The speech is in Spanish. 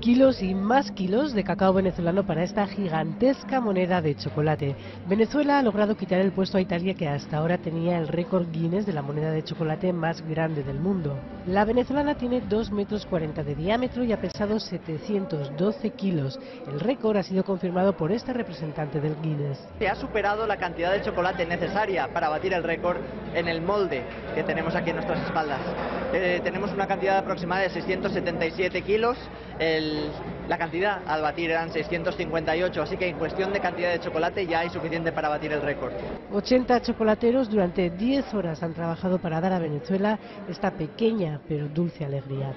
Kilos y más kilos de cacao venezolano para esta gigantesca moneda de chocolate. Venezuela ha logrado quitar el puesto a Italia que hasta ahora tenía el récord Guinness de la moneda de chocolate más grande del mundo. La venezolana tiene 2 metros 40 de diámetro y ha pesado 712 kilos. El récord ha sido confirmado por este representante del Guinness. Se ha superado la cantidad de chocolate necesaria para batir el récord en el molde que tenemos aquí en nuestras espaldas. Eh, tenemos una cantidad aproximada de 677 kilos. La cantidad al batir eran 658, así que en cuestión de cantidad de chocolate ya hay suficiente para batir el récord. 80 chocolateros durante 10 horas han trabajado para dar a Venezuela esta pequeña pero dulce alegría.